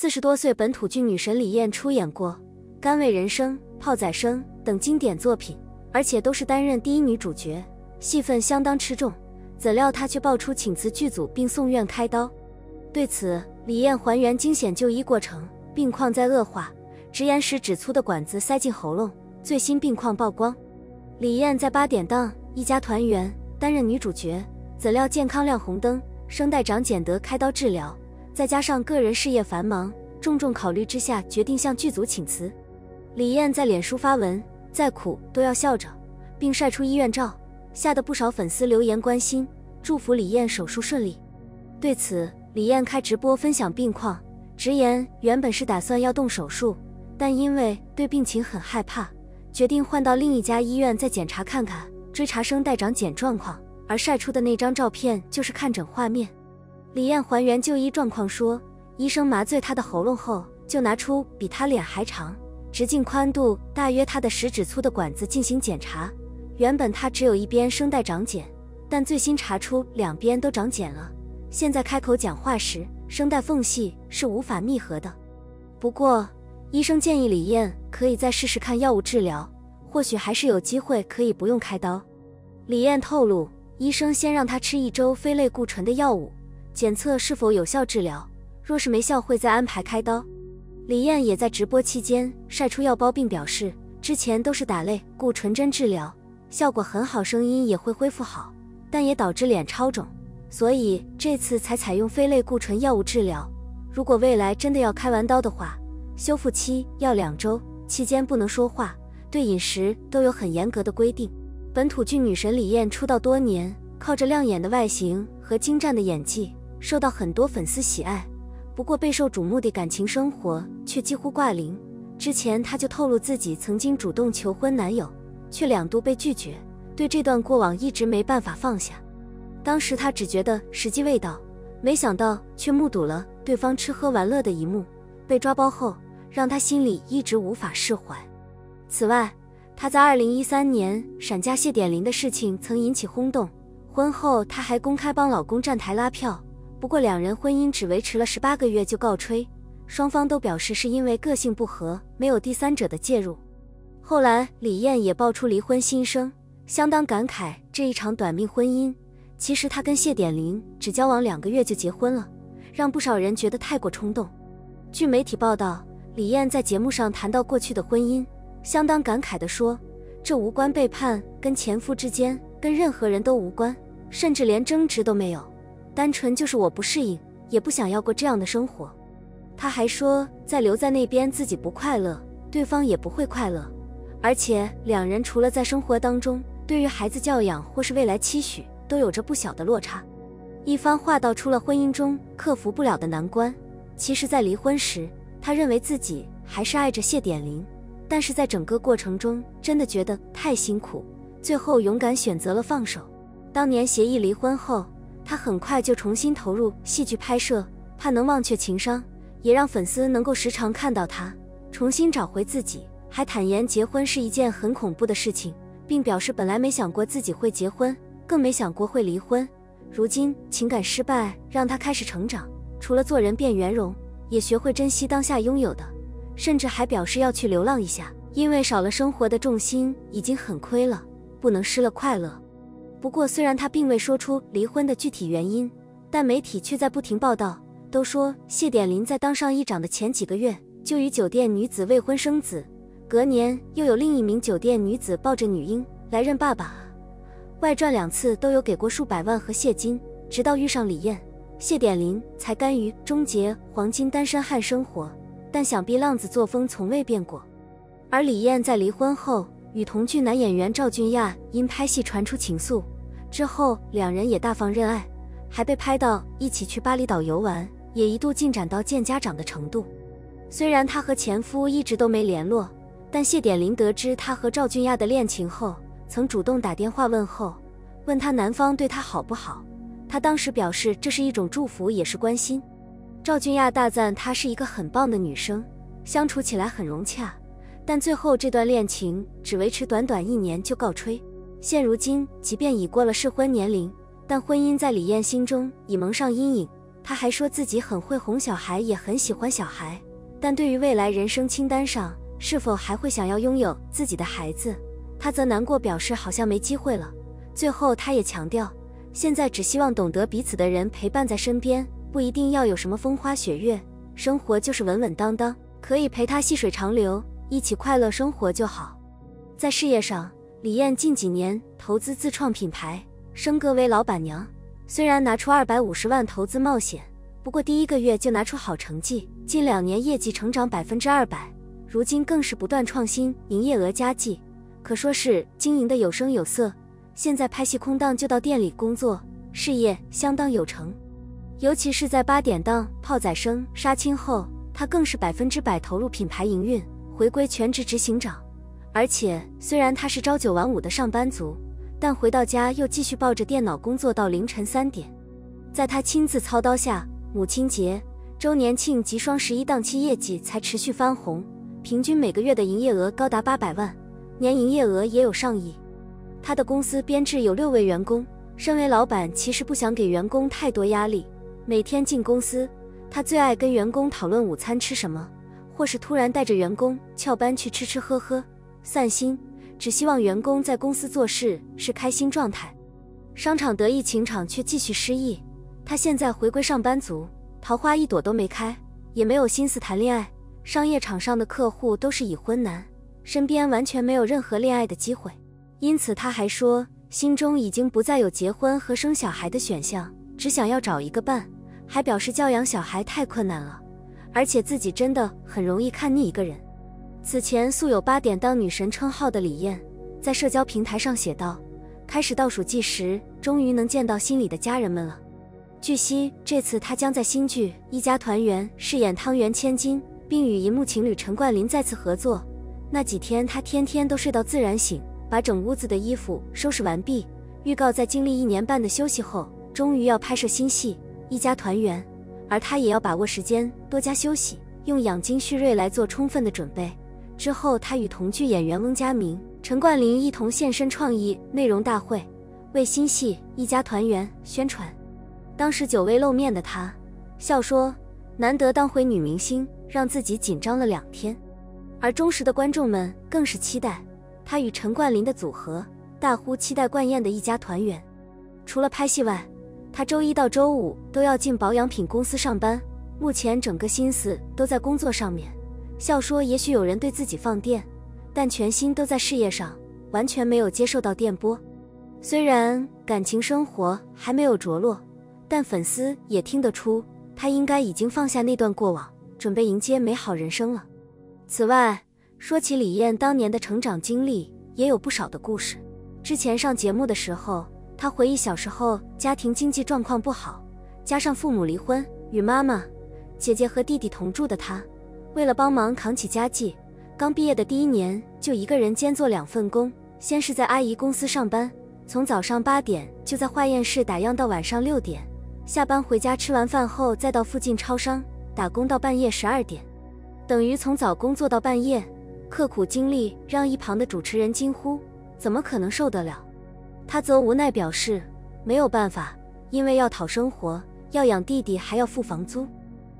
四十多岁本土剧女神李艳出演过《甘味人生》《炮仔生》等经典作品，而且都是担任第一女主角，戏份相当吃重。怎料她却爆出请辞剧组并送院开刀。对此，李艳还原惊险就医过程，病况在恶化，直言使指粗的管子塞进喉咙。最新病况曝光，李艳在八点档《一家团圆》担任女主角，怎料健康亮红灯，声带长茧得开刀治疗。再加上个人事业繁忙，重重考虑之下，决定向剧组请辞。李艳在脸书发文：“再苦都要笑着”，并晒出医院照，吓得不少粉丝留言关心，祝福李艳手术顺利。对此，李艳开直播分享病况，直言原本是打算要动手术，但因为对病情很害怕，决定换到另一家医院再检查看看，追查声带长茧状况。而晒出的那张照片就是看诊画面。李艳还原就医状况说，医生麻醉她的喉咙后，就拿出比她脸还长、直径宽度大约她的食指粗的管子进行检查。原本她只有一边声带长茧，但最新查出两边都长茧了。现在开口讲话时，声带缝隙是无法密合的。不过，医生建议李艳可以再试试看药物治疗，或许还是有机会可以不用开刀。李艳透露，医生先让她吃一周非类固醇的药物。检测是否有效治疗，若是没效，会再安排开刀。李艳也在直播期间晒出药包，并表示之前都是打类固醇针治疗，效果很好，声音也会恢复好，但也导致脸超肿，所以这次才采用非类固醇药物治疗。如果未来真的要开完刀的话，修复期要两周，期间不能说话，对饮食都有很严格的规定。本土剧女神李艳出道多年，靠着亮眼的外形和精湛的演技。受到很多粉丝喜爱，不过备受瞩目的感情生活却几乎挂零。之前她就透露自己曾经主动求婚男友，却两度被拒绝，对这段过往一直没办法放下。当时她只觉得时机未到，没想到却目睹了对方吃喝玩乐的一幕。被抓包后，让她心里一直无法释怀。此外，她在2013年闪嫁谢点林的事情曾引起轰动，婚后她还公开帮老公站台拉票。不过，两人婚姻只维持了十八个月就告吹，双方都表示是因为个性不合，没有第三者的介入。后来，李艳也爆出离婚心声，相当感慨这一场短命婚姻。其实她跟谢点玲只交往两个月就结婚了，让不少人觉得太过冲动。据媒体报道，李艳在节目上谈到过去的婚姻，相当感慨地说：“这无关背叛，跟前夫之间，跟任何人都无关，甚至连争执都没有。”单纯就是我不适应，也不想要过这样的生活。他还说，再留在那边自己不快乐，对方也不会快乐。而且两人除了在生活当中，对于孩子教养或是未来期许，都有着不小的落差。一番话道出了婚姻中克服不了的难关。其实，在离婚时，他认为自己还是爱着谢点林，但是在整个过程中，真的觉得太辛苦，最后勇敢选择了放手。当年协议离婚后。他很快就重新投入戏剧拍摄，怕能忘却情伤，也让粉丝能够时常看到他重新找回自己。还坦言结婚是一件很恐怖的事情，并表示本来没想过自己会结婚，更没想过会离婚。如今情感失败让他开始成长，除了做人变圆融，也学会珍惜当下拥有的，甚至还表示要去流浪一下，因为少了生活的重心已经很亏了，不能失了快乐。不过，虽然他并未说出离婚的具体原因，但媒体却在不停报道，都说谢点林在当上议长的前几个月就与酒店女子未婚生子，隔年又有另一名酒店女子抱着女婴来认爸爸，外传两次都有给过数百万和谢金，直到遇上李艳，谢点林才甘于终结黄金单身汉生活。但想必浪子作风从未变过，而李艳在离婚后。与同剧男演员赵俊亚因拍戏传出情愫，之后两人也大方认爱，还被拍到一起去巴厘岛游玩，也一度进展到见家长的程度。虽然她和前夫一直都没联络，但谢点林得知她和赵俊亚的恋情后，曾主动打电话问候，问他男方对她好不好。她当时表示这是一种祝福，也是关心。赵俊亚大赞她是一个很棒的女生，相处起来很融洽。但最后，这段恋情只维持短短一年就告吹。现如今，即便已过了适婚年龄，但婚姻在李艳心中已蒙上阴影。她还说自己很会哄小孩，也很喜欢小孩，但对于未来人生清单上是否还会想要拥有自己的孩子，她则难过，表示好像没机会了。最后，她也强调，现在只希望懂得彼此的人陪伴在身边，不一定要有什么风花雪月，生活就是稳稳当当，可以陪他细水长流，一起快乐生活就好。在事业上，李艳近几年投资自创品牌，升格为老板娘。虽然拿出二百五十万投资冒险，不过第一个月就拿出好成绩，近两年业绩成长百分之二百，如今更是不断创新，营业额佳绩，可说是经营的有声有色。现在拍戏空档就到店里工作，事业相当有成。尤其是在八点档《炮仔声》杀青后，他更是百分之百投入品牌营运，回归全职执行长。而且虽然他是朝九晚五的上班族。但回到家又继续抱着电脑工作到凌晨三点，在他亲自操刀下，母亲节、周年庆及双十一档期业绩才持续翻红，平均每个月的营业额高达八百万，年营业额也有上亿。他的公司编制有六位员工，身为老板，其实不想给员工太多压力。每天进公司，他最爱跟员工讨论午餐吃什么，或是突然带着员工翘班去吃吃喝喝，散心。只希望员工在公司做事是开心状态，商场得意，情场却继续失意。他现在回归上班族，桃花一朵都没开，也没有心思谈恋爱。商业场上的客户都是已婚男，身边完全没有任何恋爱的机会。因此，他还说心中已经不再有结婚和生小孩的选项，只想要找一个伴。还表示教养小孩太困难了，而且自己真的很容易看腻一个人。此前素有八点当女神称号的李艳，在社交平台上写道：“开始倒数计时，终于能见到心里的家人们了。”据悉，这次她将在新剧《一家团圆》饰演汤圆千金，并与荧幕情侣陈冠霖再次合作。那几天，她天天都睡到自然醒，把整屋子的衣服收拾完毕。预告在经历一年半的休息后，终于要拍摄新戏《一家团圆》，而他也要把握时间，多加休息，用养精蓄锐来做充分的准备。之后，他与同剧演员翁佳明、陈冠霖一同现身创意内容大会，为新戏《一家团圆》宣传。当时久未露面的他笑说：“难得当回女明星，让自己紧张了两天。”而忠实的观众们更是期待他与陈冠霖的组合，大呼期待冠燕的一家团圆。除了拍戏外，他周一到周五都要进保养品公司上班，目前整个心思都在工作上面。笑说：“也许有人对自己放电，但全心都在事业上，完全没有接受到电波。虽然感情生活还没有着落，但粉丝也听得出，他应该已经放下那段过往，准备迎接美好人生了。”此外，说起李艳当年的成长经历，也有不少的故事。之前上节目的时候，她回忆小时候家庭经济状况不好，加上父母离婚，与妈妈、姐姐和弟弟同住的她。为了帮忙扛起家计，刚毕业的第一年就一个人兼做两份工。先是在阿姨公司上班，从早上八点就在化验室打烊到晚上六点，下班回家吃完饭后再到附近超商打工到半夜十二点，等于从早工作到半夜，刻苦经历让一旁的主持人惊呼：“怎么可能受得了？”他则无奈表示：“没有办法，因为要讨生活，要养弟弟，还要付房租。”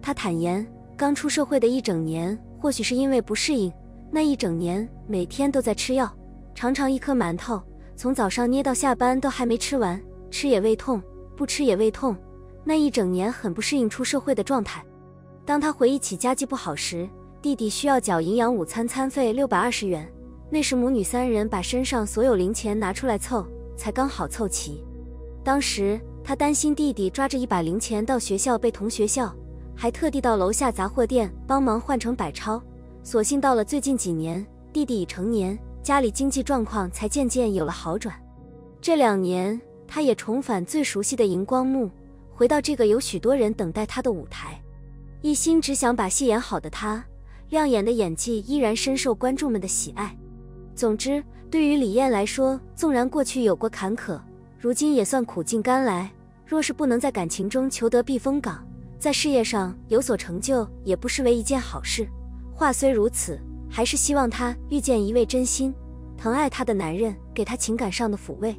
他坦言。刚出社会的一整年，或许是因为不适应，那一整年每天都在吃药，常常一颗馒头从早上捏到下班都还没吃完，吃也胃痛，不吃也胃痛，那一整年很不适应出社会的状态。当他回忆起家境不好时，弟弟需要缴营养午餐餐费六百二十元，那时母女三人把身上所有零钱拿出来凑，才刚好凑齐。当时他担心弟弟抓着一把零钱到学校被同学笑。还特地到楼下杂货店帮忙换成百钞。所幸到了最近几年，弟弟已成年，家里经济状况才渐渐有了好转。这两年，他也重返最熟悉的荧光幕，回到这个有许多人等待他的舞台。一心只想把戏演好的他，亮眼的演技依然深受观众们的喜爱。总之，对于李艳来说，纵然过去有过坎坷，如今也算苦尽甘来。若是不能在感情中求得避风港，在事业上有所成就，也不失为一件好事。话虽如此，还是希望她遇见一位真心疼爱她的男人，给她情感上的抚慰。